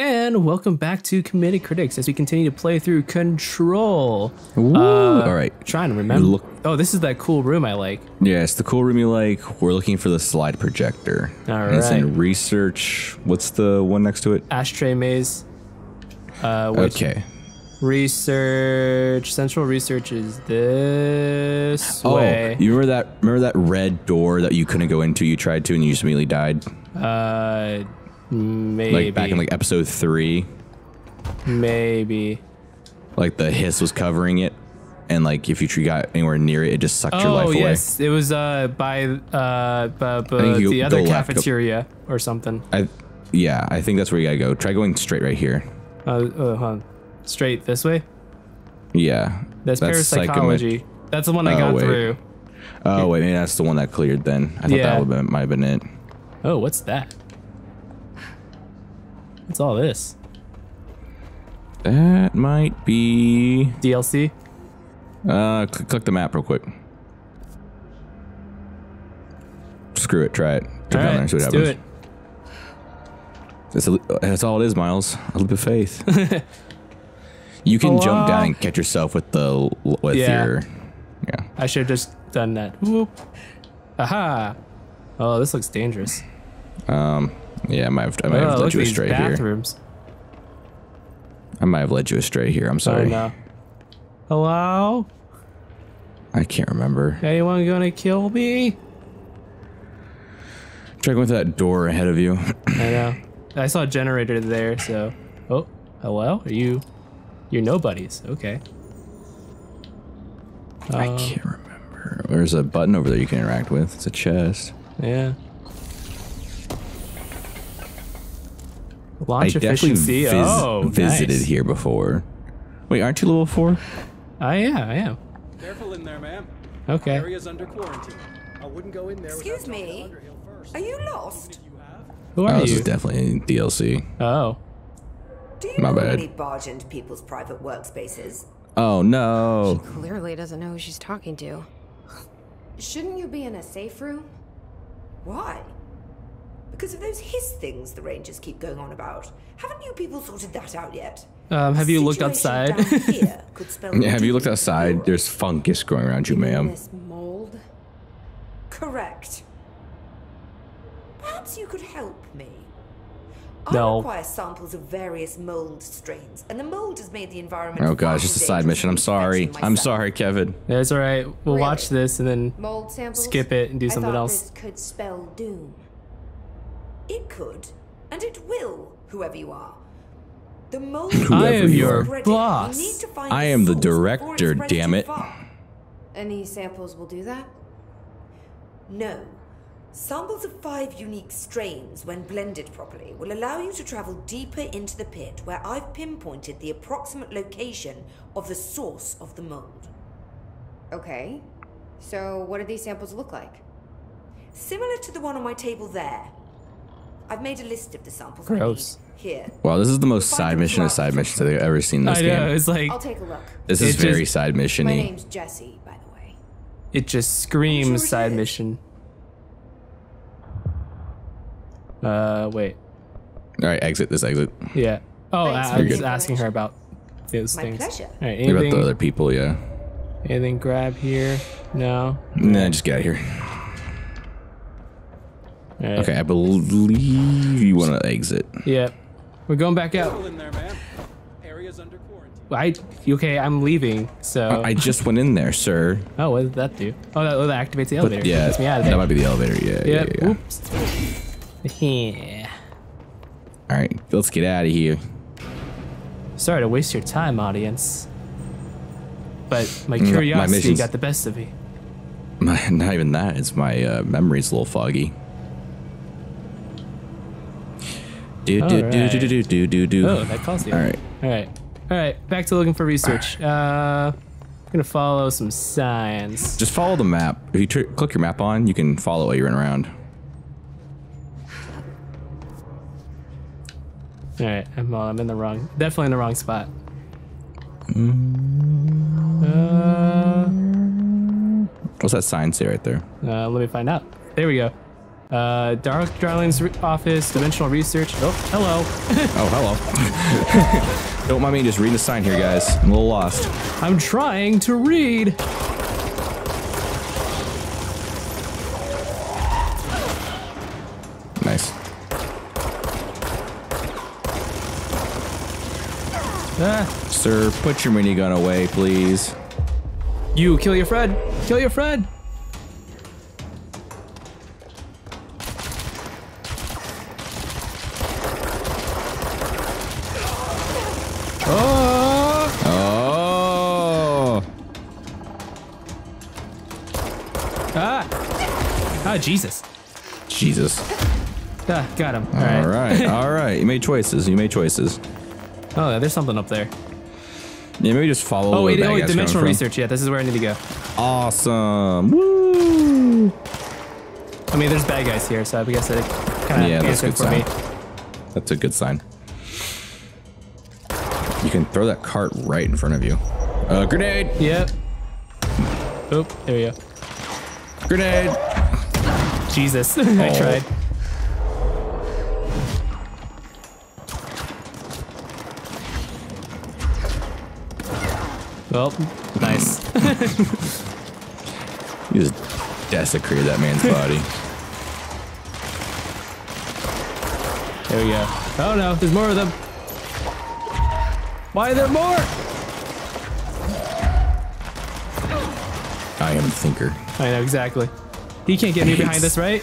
And welcome back to Committed Critics as we continue to play through Control. Ooh, Uh, all right. Trying to remember. Look- oh, this is that cool room I like. Yeah, it's the cool room you like. We're looking for the slide projector. All And It's in research. What's the one next to it? Ashtray maze. Uh, Okay. research central research is this Oh, way. you remember that? Remember that red door that you couldn't go into? You tried to, and you just immediately died. Uh, maybe. Like back in like episode three, maybe. like the hiss was covering it, and like if you got anywhere near it, it just sucked your Oh life away. Oh yes, it was uh by uh think you the other left, cafeteria or something. I, yeah, I think that's where you gotta go. Try going straight right here. Uh, uh huh. Straight this way. Yeah. That's, That's parapsychology. That's the one I Oh, got wait. through. Oh wait, maybe that's the one that cleared. Then I thought Yeah. that would been, might have been it. Oh, what's that? What's all this? That might be. DLC? Uh, cl- click the map real quick. Screw it. Try it. Jump All there right, and let's do it. That's, a, that's all it is, Miles. A leap of faith. you can jump down and catch yourself with the with Yeah. your. Yeah. I should have just done that. Whoop. Aha. Oh, this looks dangerous. Yeah, I might have, I might Oh, have led you astray here. I might have led you astray here. I'm Oh sorry. no. Hello? I can't remember. Anyone gonna kill me? Try with that door ahead of you. I know. I saw a generator there, so. Oh, hello? Are you. You're nobodies. Okay. I Uh, can't remember. There's a button over there you can interact with. It's a chest. Yeah. Launch I definitely efficiency. vis- oh, visited nice. here before. Wait, aren't you level four? Oh, yeah, I am. Careful in there, ma'am. Okay. Area's under quarantine. I wouldn't go in there Excuse without talking to me? First. Are you lost? You have? Who Oh, are this is definitely DLC. oh. Do you My bad. normally barge into people's private workspaces? Oh no! She clearly doesn't know who she's talking to. Shouldn't you be in a safe room? Why? Because of those hiss things the Rangers keep going on about. Haven't you people sorted that out yet? Um, have you looked outside? could spell Yeah, have you looked outside? There's fungus growing around you, ma'am. This mold? Correct. Perhaps you could help me. I No. require samples of various mold strains, and the mold has made the environment. Oh far gosh, just a side mission. I'm sorry. I'm sorry, Kevin. It's all right. We'll watch this and then Mold samples? skip it and do I something thought else. This could spell doom. It could, and it will, whoever you are. The mold I am your boss. We need to find I am the director, damn it. Any samples will do that? No. Samples of five unique strains, when blended properly, will allow you to travel deeper into the pit where I've pinpointed the approximate location of the source of the mold. Okay. So what do these samples look like? Similar to the one on my table there. I've made a list of the samples I Gross. Here. Wow, this is the most Find side mission of side missions I've ever seen in this I know. game. It's like I'll take a look. This is It very just- side My mission-y. name's Jesse, by the way. it just screams sure side mission. Uh, wait. All right, exit this exit. Yeah. Oh, Thanks I, for I'm the just asking her information. about those My things. pleasure. All right. What about the other people? Yeah. Anything grab here? No. Nah, just get out of here. All right. Okay, I believe you want to exit. Yeah, We're going back out. Careful in there, ma'am. Area's under quarantine. I okay. I'm leaving. So. I just went in there, sir. oh, what did that do? Oh, that, oh, that activates the elevator. But yeah, Gets me out of that might be the elevator. Yeah, yeah, Yep. yeah. Oops. Yeah. All right, let's get out of here. Sorry to waste your time, audience. But my Mm, my curiosity got the best of me. My, not even that. It's my uh, memory's a little foggy. Do do do do do do do do. do. Oh, that calls you. All right. All right. All right. Back to looking for research. Uh, gonna follow some signs. Just follow the map. If you click your map on, you can follow while you're in around. All right. I'm well, I'm in the wrong. Definitely in the wrong spot. Mm. Uh, What's that sign say right there? Uh, let me find out. There we go. Uh, Dark Darling's office, dimensional research. Oh, hello. Oh, hello. Don't mind me just reading the sign here, guys. I'm a little lost. I'm trying to read. Nice. Ah, Sir, put your minigun away, please. you kill your friend. Kill your friend. Jesus. Jesus. Ah, got him. All All right. right. All right. You made choices. You made choices. Oh, yeah, there's something up there. Yeah, maybe just follow Oh, wait, oh, wait, dimensional research. Yeah, this is where I need to go. Awesome. Woo. I mean, there's bad guys here, so I guess it kind of Yeah, that's good for sign. me. That's a good sign. You can throw that cart right in front of you. Uh, grenade! Yep. Oop, there we go. Grenade! Jesus, I Oh. tried. Well, nice. You just desecrated that man's body. There we go. Oh no, there's more of them. Why are there more? I am a thinker. I know exactly. He can't get me behind this, right?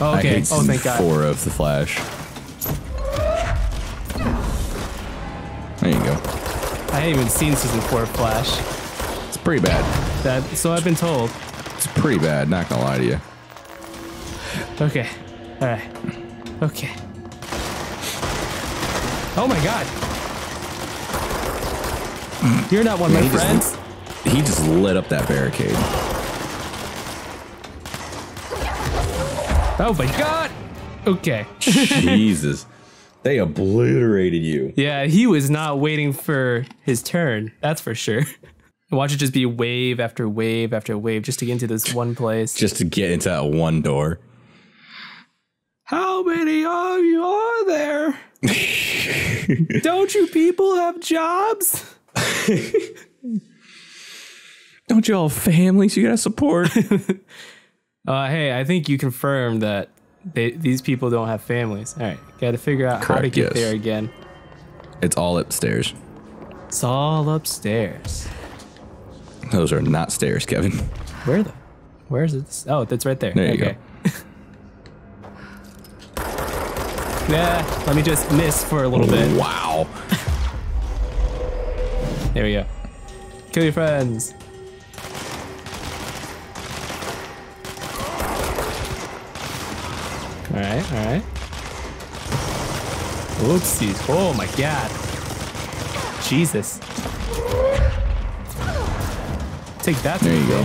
Oh, okay. Oh, thank God. four of The Flash. There you go. I haven't even seen season four of Flash. It's pretty bad. That so I've been told. It's pretty bad, not gonna lie to you. Okay. All right. Okay. Oh my God. You're not one of my friends. He just lit up that barricade. Oh my God. Okay. Jesus. They obliterated you. Yeah, he was not waiting for his turn. That's for sure. Watch it just be wave after wave after wave just to get into this one place. Just to get into that one door. How many of you are there? Don't you people have jobs? Don't you all have families you gotta support? Uh, hey, I think you confirmed that they, these people don't have families. All right, got to figure out how to get yes. there again. it's all upstairs. It's all upstairs. Those are not stairs, Kevin. Where the? Where is it? Oh, that's right there. There you okay. yeah, let me just miss for a little bit. Wow. There we go. Kill your friends. All right, all right. Oopsies. Oh my god. Jesus. Take that There the you go.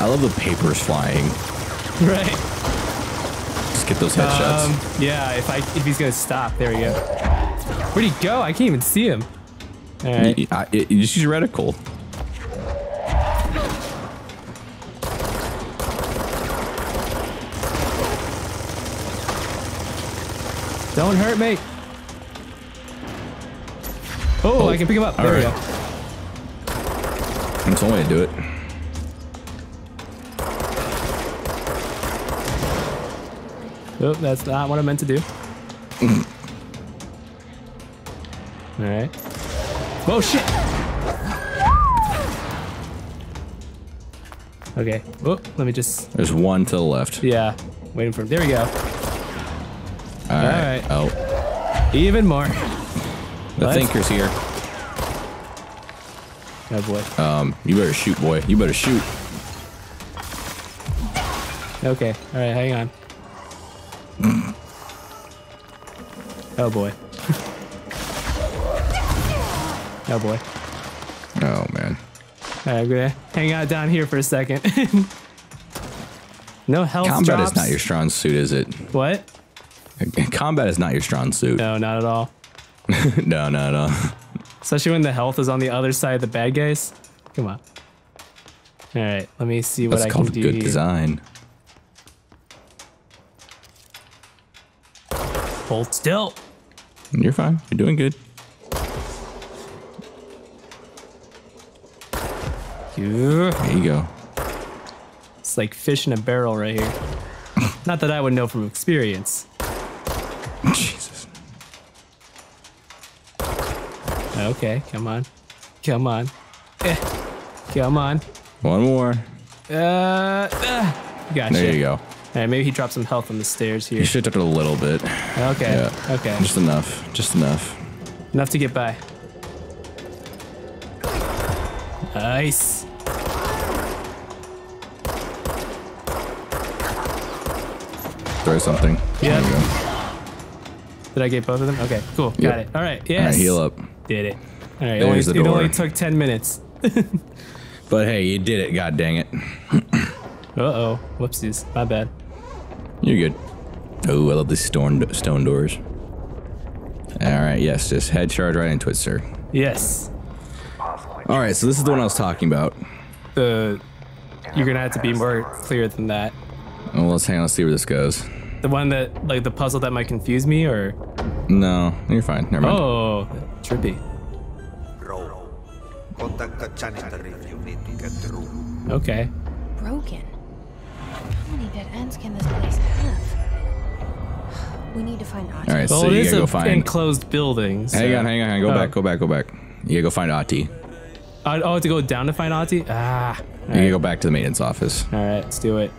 I love the papers flying. Right. Just get those headshots. Um, yeah, if I if he's gonna stop, there we go. Where'd he go? I can't even see him. All right. you, I, you just use your reticle. Don't hurt me. Oh, Oh, I can pick him up. There we go. That's the only way to do it. Oh, that's not what I meant to do. All right. Oh shit. Okay. Oh, let me just. There's one to the left. Yeah. Waiting for him. There we go. All right. right. Oh, Even more. the What? thinker's here. Oh boy. Um, you better shoot, boy. You better shoot. Okay. All right. Hang on. oh boy. Oh boy. Oh man. All right, I'm gonna hang out down here for a second. no health Combat drops. is not your strong suit, is it? What? Combat is not your strong suit. No, not at all. no, no, no. Especially when the health is on the other side of the bad guys. Come on. All right, let me see what That's I can called do good here. design. Hold still. You're fine. You're doing good. There you go. It's like fish in a barrel right here. Not that I would know from experience. Jesus. Okay, come on. Come on. Eh. Come on. One more. Uh, uh. Gotcha. There you go. All right, maybe he dropped some health on the stairs here. You should have a little bit. Okay. Yeah. Okay. Just enough. Just enough. Enough to get by. Nice. Throw something. Yeah. There you go. Did I get both of them? Okay, cool. Got it. All right. All Yes. right, heal up. Did it. All right. Only, it only took 10 minutes. But hey, you did it. God dang it. Uh oh. Whoopsies. My bad. You're good. Oh, I love these stone stone doors. All right. Yes. Just head charge right into it, sir. Yes. All right. So this is the one I was talking about. The. You're gonna have to be more clear than that. Well, let's hang on. Let's see where this goes. The one that, like, the puzzle that might confuse me, or. No, you're fine. Never mind. Oh, trippy. Row. Contact the janitor if you need to get through. Okay. Broken. How many dead ends can this place have? We need to find Audrey. All right. Well, so it you is gotta an go find. enclosed building. So. Hang on. Hang on. Hang on. Go Oh. back. Go back. Go back. You gotta go find Ahti. I, oh, I have to go down to find Ahti? Ah. You gotta go back to the maintenance office. All right, let's do it.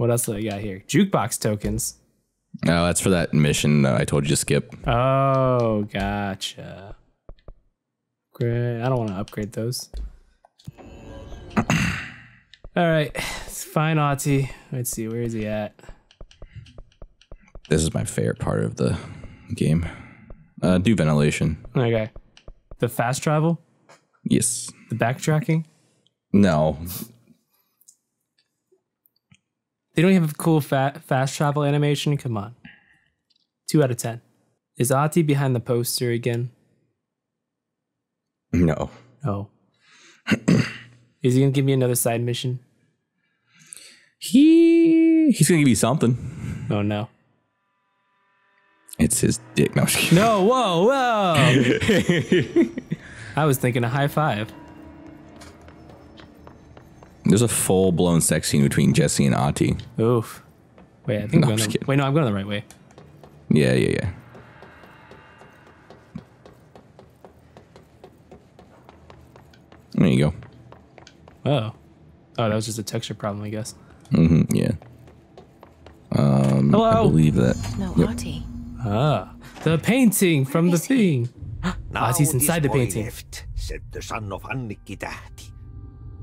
What else do I got here? Jukebox tokens. Oh, that's for that mission uh, I told you to skip. Oh, gotcha. Great. I don't want to upgrade those. All right, let's find Ahti. Let's see, where is he at? This is my favorite part of the game. Uh, do ventilation. Okay. The fast travel? Yes. The backtracking? No. They don't even have a cool fa- fast travel animation? Come on. Two out of ten. Is Ahti behind the poster again? No. No. Is he gonna give me another side mission? He he's gonna give you something. Oh no. It's his dick. No, I'm just kidding. No, whoa, whoa. I was thinking a high five. There's a full blown sex scene between Jesse and Ahti. Oof. Wait, I think No, I'm I'm just going the, kidding. wait, no, I'm going the right way. Yeah, yeah, yeah. There you go. Oh. Oh, that was just a texture problem, I guess. Mm-hmm, yeah. Um, Hello? I Hello. believe that. No, Yep. Ahti. Ah, the painting from the is he? thing. Now Ahti's inside the painting. Left, said the son of Annikki Tähti.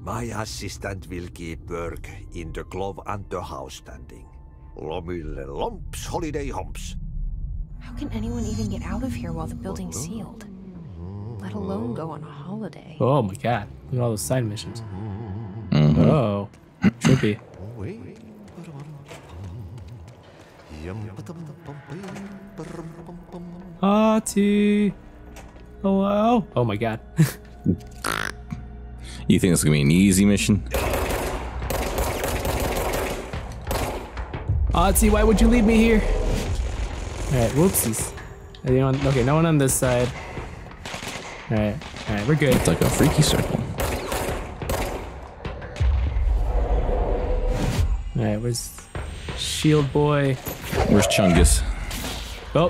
My assistant will keep work in the glove and the house standing. Lomille lomps, holiday humps. How can anyone even get out of here while the building's oh. sealed? Let alone go on a holiday. Oh my god. Look at all those side missions. Mm-hmm. Oh. Trippy. Ahti. Hello. Oh, oh my god. You think this is gonna be an easy mission? Ahti, why would you leave me here? Alright, whoopsies. Are you on, okay, no one on this side. Alright, alright, we're good. It's like a freaky circle. Alright, where's Shield Boy? Where's Chungus? Oh, I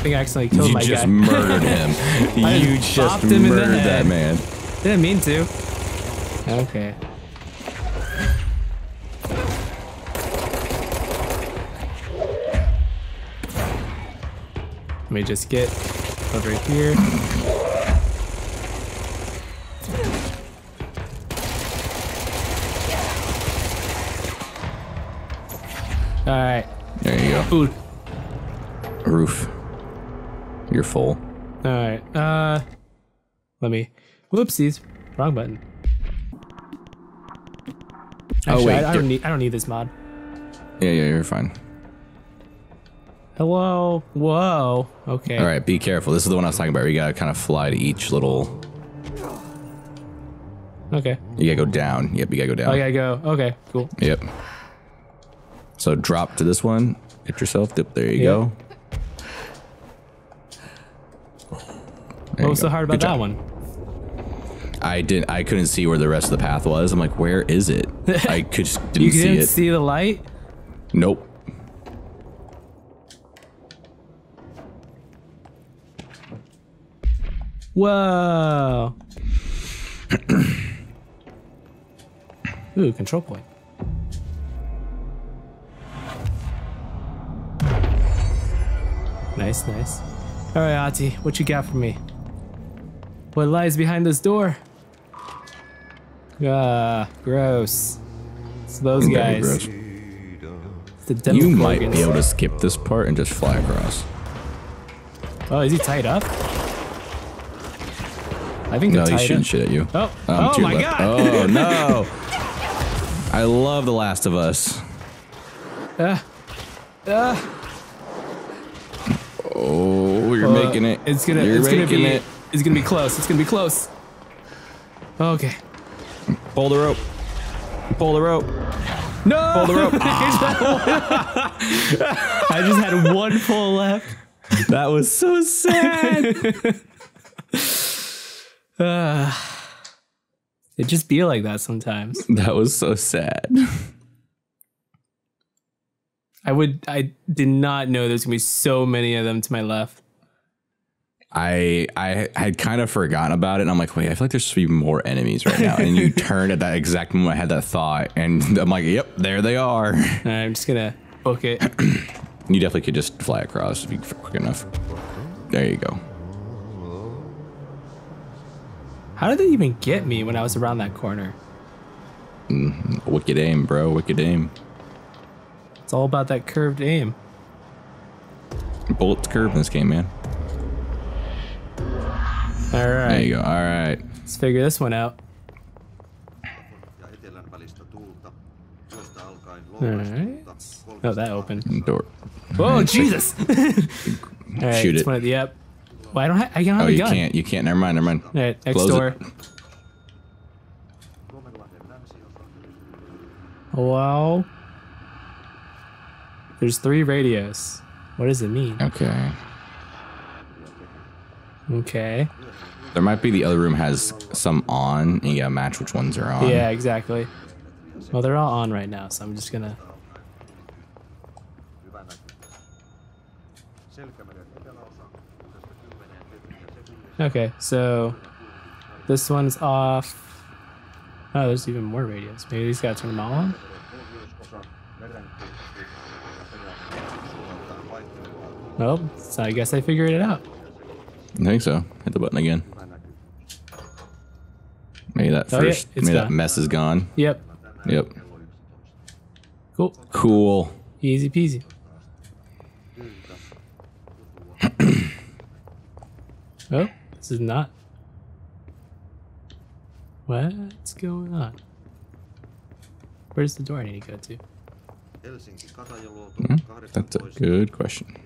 think I accidentally killed you my just guy. murdered him. You just just bopped him in the murdered head. that man. Didn't mean to. Okay. Let me just get over here. All right, There you go. food. Roof. You're full. All right. Uh, let me. Whoopsies. Wrong button. Oh, Actually, Oh, wait, I, I don't need. I don't need this mod. Yeah, yeah, you're fine. Hello. Whoa. Okay. All right, be careful. This is the one I was talking about. You gotta kind of fly to each little. Okay. You gotta go down. Yep, you gotta go down. Oh, I gotta go. Okay. Cool. Yep. So drop to this one. Get yourself. Dip. There you Yeah. go. There What was so hard about that one? I didn't. I couldn't see where the rest of the path was. I'm like, where is it? I could just didn't You see didn't it. see the light? Nope. Whoa. Ooh, control point. Nice, nice. All right, Ahti, what you got for me? What lies behind this door? Ah, gross. It's those Very guys. gross. It's the You might be able to skip this part and just fly across. Oh, is he tied up? I think No, he's shooting shit at you. Oh, Um, oh my left. god! Oh no! I love The Last of Us. Ah, ah. Oh, you're Uh, making it. It's gonna. You're it's gonna making be. it. It's gonna be close. It's gonna be close. Okay. Pull the rope. Pull the rope. No. Pull the rope. I just had one pull left. that was so sad. It just be like that sometimes. that was so sad. I would. I did not know there's gonna be so many of them to my left. I I had kind of forgotten about it, and I'm like, wait, I feel like there's supposed to be more enemies right now. And you turned at that exact moment I had that thought, and I'm like, yep, there they are. Right, I'm just gonna book it. You definitely could just fly across if you quick enough. There you go. How did they even get me when I was around that corner? Mm-hmm. Wicked aim, bro. Wicked aim. It's all about that curved aim. Bullets curve in this game, man. All right, There you go. All right. let's figure this one out. ja etelän välistä tuulta, joista alkaen Alright. Oh, that opened. Door. Whoa, Jesus! All right, Shoot it. one at the up. Well, I don't. Ha- I don't have Oh, a you can't. You can't. Never mind. Never mind. All right, next Close it. door. Hello. There's three radios. What does it mean? Okay. Okay. There might be the other room has some on, and you gotta match which ones are on. Yeah, exactly. Well, they're all on right now, so I'm just gonna. Hyvä näky. Selkämeren eteläosa, kuudesta kymmeneen metriä sekunnissa. Okay, so this one's off. Oh, there's even more radios. Maybe these gotta turn them all on. Pohjoisosa merenkulku ja suuntaan vaihtelevaa Well, so I guess I figured it out. I think so. Hit the button again. Maybe that Oh, yeah, first. maybe that mess is gone. Yep. Yep. Cool. Cool. Easy peasy. oh, this is not. What's going on? Where's the door I need to go to? Hmm? That's a good question.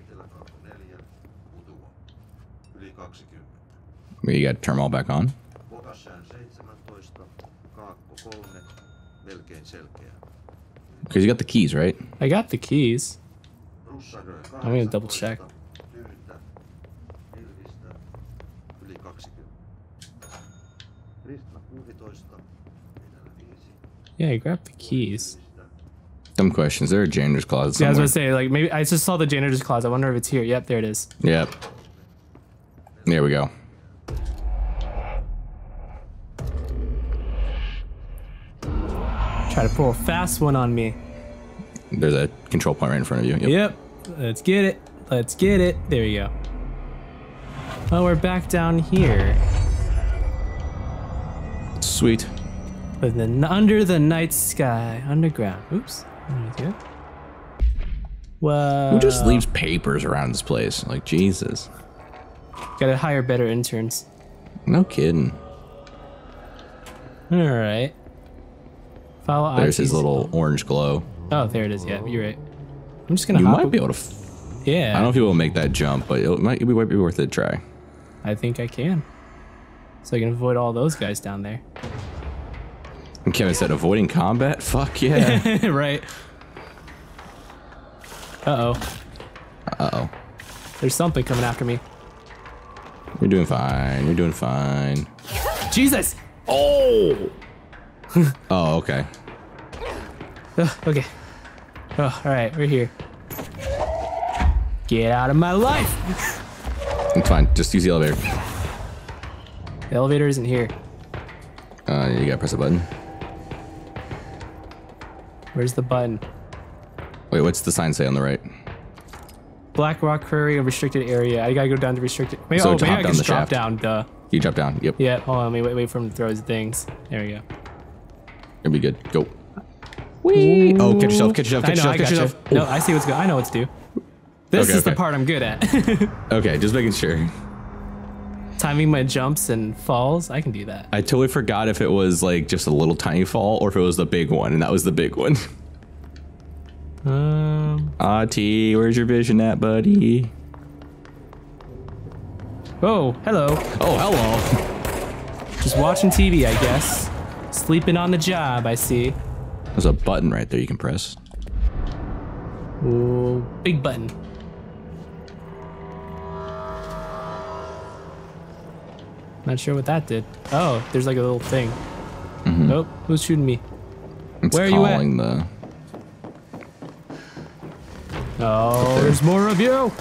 You got to turn them all back on. Pokassään 17, Kaakko 3, melkein selkeä. Because you got the keys, right? I got the keys. I'm gonna double check. 18, Tyyntä, Ilvistä, yli 20. Ristla 16, Etelä 5, Yeah, I grabbed the keys. Dumb questions. There a janitor's closet Yeah, I was somewhere. gonna say, like, maybe I just saw the janitor's closet. I wonder if it's here. Yep, there it is. Yep. There we go. Try to pull a fast one on me. There's a control point right in front of you. Yep. Yep. Let's get it. Let's get it. There we go. Oh, we're back down here. Sweet. But then under the night sky, underground. Oops. Whoa. Who just leaves papers around this place? Like Jesus. Gotta hire better interns. No kidding. All right. Follow There's his little orange glow. Oh, there it is. Yeah, you're right. I'm just gonna You might be able to Yeah. I don't know if you will make that jump, but it might, it might be worth a try. I think I can. So I can avoid all those guys down there. And Kevin said, avoiding combat? Fuck yeah. right. Uh oh. Uh oh. There's something coming after me. You're doing fine. You're doing fine. Jesus! Oh, oh, okay. Ugh, okay. Oh, alright, we're here. Get out of my life! It's fine. Just use the elevator. The elevator isn't here. Uh, you gotta press a button. Where's the button? Wait, what's the sign say on the right? Black Rock Quarry, a restricted area. I gotta go down to restricted. Maybe, So oh, maybe I down can just drop shaft. down. Duh. You drop down. Yep. Yeah, hold on. Wait, wait, wait for him to throw his things. There we go. It'll be good. Go. Whee! Oh, catch yourself. Catch yourself. I Catch know, yourself. Catch got you. yourself. No, I see what's good. I know what to do. This Okay, is the part I'm good at. Okay, just making sure. Timing my jumps and falls, I can do that. I totally forgot if it was like just a little tiny fall or if it was the big one, and that was the big one. Um. Ah, T, where's your vision at, buddy? Oh, hello. Oh, hello. Just watching TV, I guess. Sleeping on the job, I see. There's a button right there you can press. Ooh, big button. Not sure what that did. Oh, there's like a little thing. Oh, who's shooting me? It's Where are you at? the. Oh, there's more of you.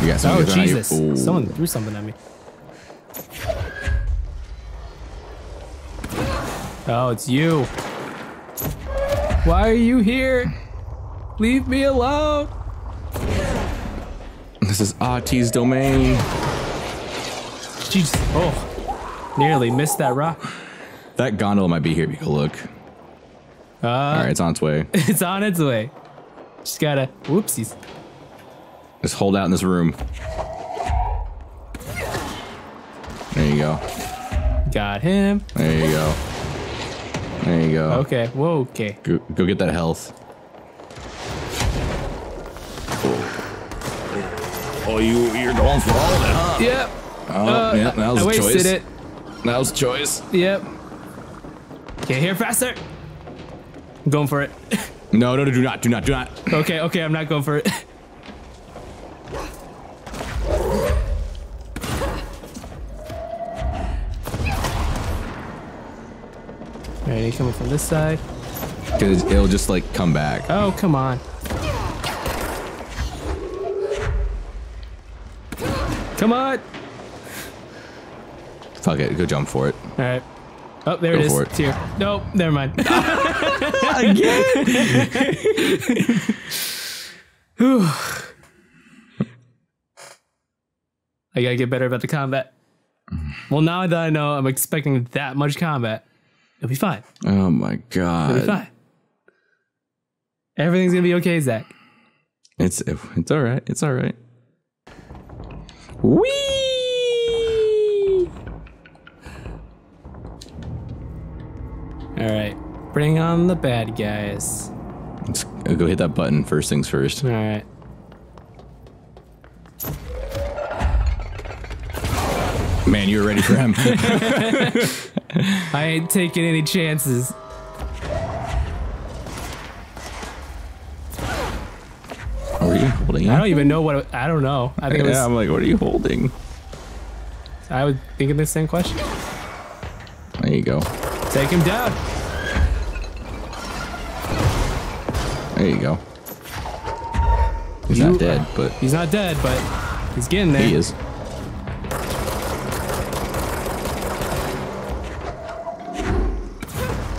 You got something Oh, good on you? Jesus. Someone threw something at me. Oh, it's you. Why are you here? Leave me alone. This is Ahti's domain. Jesus. Oh, nearly missed that rock. That gondola might be here if you go look. Uh, All right, it's on its way. it's on its way. Just gotta. Whoopsies. Just hold out in this room. There you go. Got him. There you go. There you go. Okay. Whoa. Okay. Go, go get that health. Oh, you you're going for all of it, huh? Yep. Oh, Uh, yeah, that was I a wasted choice. it. That was a choice. Yep. Get here faster. I'm going for it. No, no, no, do not, do not, do not. okay. Okay. I'm not going for it. Alright, he coming from this side. Because it'll just like come back. Oh, come on. Come on. Fuck it, go jump for it. All right. Oh, there Go it is. for it. It's here. Nope, never mind. Whew. I gotta get better about the combat. Well, now that I know I'm expecting that much combat, it'll be fine. Oh my god, It'll be god. fine. Everything's gonna be okay, Zach. It's it's all right. It's all right. Whee! All right. Bring on the bad guys. Let's go hit that button first things first. All right. Man, you were ready for him. I ain't taking any chances. What are you holding? I don't even know what. I don't know. I think it was. yeah, I'm like, what are you holding? I was thinking the same question. There you go. Take him down. There you go. He's You- not dead, but He's not dead, but he's getting there. he is.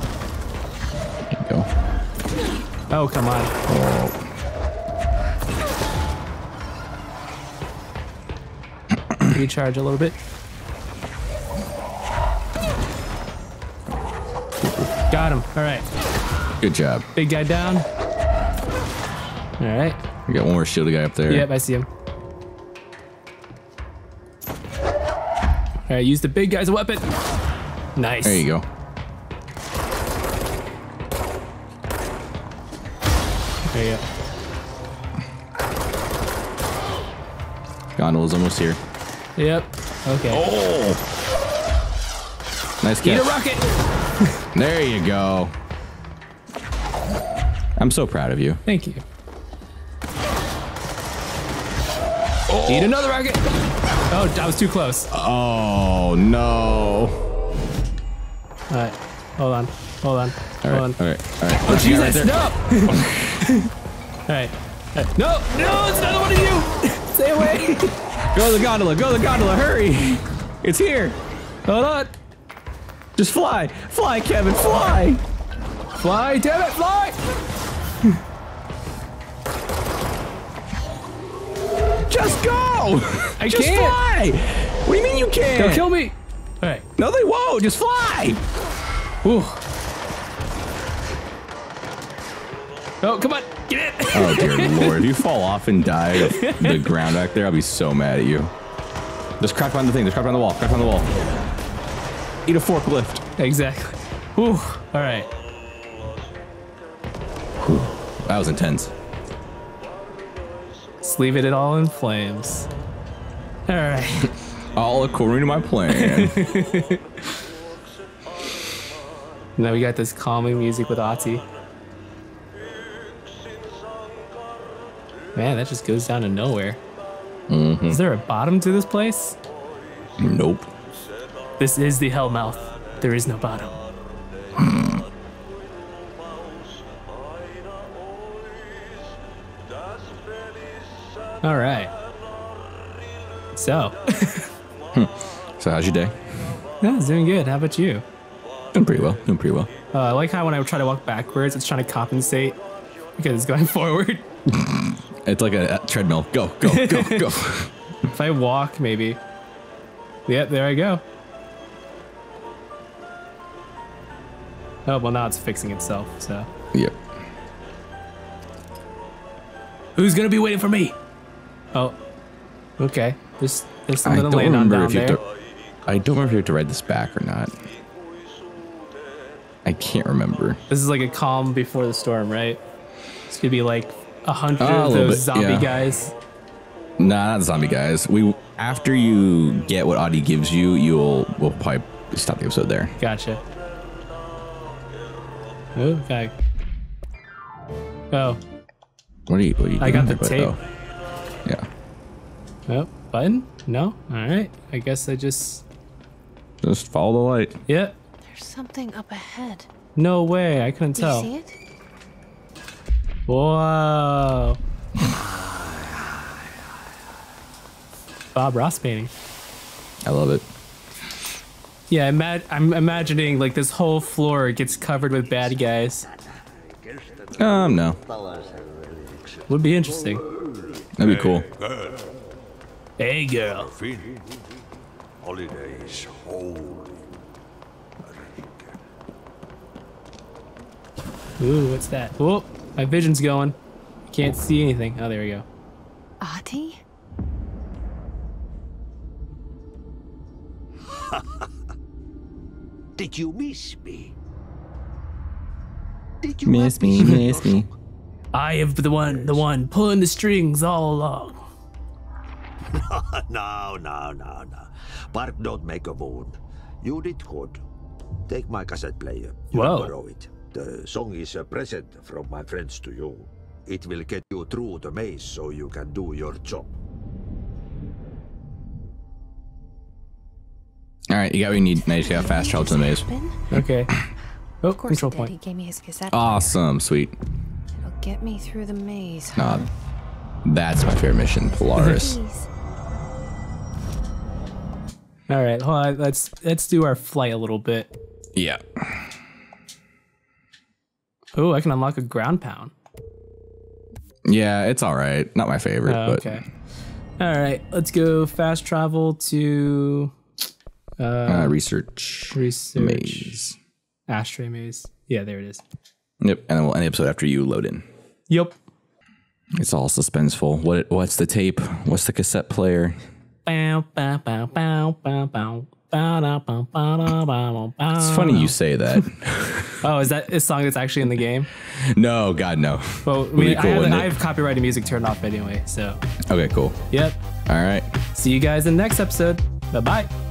There you go. Oh, come on. Oh, Recharge a little bit. Got him. All right. good job. Big guy down. All right. We got one more shielded guy up there. Yep, I see him. All right, use the big guy as a weapon. Nice. There you go. There you go. Gondola's almost here. Yep. Okay. Oh! Nice Eat a rocket! There you go. I'm so proud of you. Thank you. Eat another rocket! Oh, that was too close. Oh no! Alright, hold on, hold on, All hold on. all right, all right. Oh, You Jesus, right there. no! Alright. Alright. No, no, it's another one of you! Stay away! Go to the gondola. Go to the gondola. Hurry! It's here. Hold on! Just fly, fly, Kevin, fly. Fly, damn it, fly! Just go. I Just can't! fly. What do you mean you can't? They'll kill me! Alright. No, they won't. Just fly. Ooh. Oh, come on, get it! Oh dear lord! If you fall off and die of the ground back there, I'll be so mad at you. Just crack on the thing. Just crack on the wall. Crack on the wall. Eat a forklift. exactly. Ooh, alright. That was intense. Leave it all in flames. Alright. All according to my plan. now we got this calming music with Ahti. Man, that just goes down to nowhere. Mm-hmm. Is there a bottom to this place? nope. This is the Hellmouth. There is no bottom. All right. So, So how's your day? yeah, it's doing good. How about you? Doing pretty well. Doing pretty well. Uh, I like how when I try to walk backwards, it's trying to compensate because it's going forward. It's like a, a treadmill. Go, go, go, go. If I walk, maybe. Yep, there I go. Oh, well, now it's fixing itself, so. yep. Who's gonna be waiting for me? Oh, okay. There's, there's something to land on down there. to. I don't remember if you have to ride this back or not. I can't remember. This is like a calm before the storm, right? It's gonna be like a hundred of oh, those bit, zombie yeah. guys. Nah, not zombie guys. We after you get what Ahti gives you, you'll we'll probably stop the episode there. Gotcha. Oh, okay. Oh, What are you? What are you I got the tape. bud? Yeah. oh, button? No? Alright. I guess I just. Just follow the light. Yeah. There's something up ahead. No way. I couldn't Do you tell. see it? Whoa. Bob Ross painting. I love it. Yeah, ima- I'm imagining like this whole floor gets covered with bad guys. Um, no, Would be interesting. That'd be cool. Hey, girl. Finn. Holidays holy. Ooh, what's that? Oh, my vision's going. I can't see anything. Oh, there we go. Ahti? Did you miss me? Did you Miss me, miss me. I have the one, the one pulling the strings all along. No, no, no, no. Bark don't make a wound. You did good. Take my cassette player. You Whoa. borrow it. The song is a present from my friends to you. It will get you through the maze so you can do your job. All right, you got what you need. Now you just got fast travel to the maze. Happen? Okay. Oh, Of course control he. He point. gave me his cassette. Awesome, sweet. It'll get me through the maze. Nah, that's my favorite mission, Polaris. All right, hold on. Let's let's do our flight a little bit. yeah. Oh, I can unlock a ground pound. Yeah, it's all right. Not my favorite, Oh, but okay. All right, let's go fast travel to uh, research, research maze. ashtray maze. Yeah, there it is. Yep, and then we'll end the episode after you load in. Yep. It's all suspenseful. What? What's the tape? What's the cassette player? It's funny you say that. Oh, is that a song that's actually in the game? no, God, no. Well, I, mean, cool, I, have, I have copyrighted music turned off anyway. So, Okay, cool. yep. All right. See you guys in the next episode. Bye bye.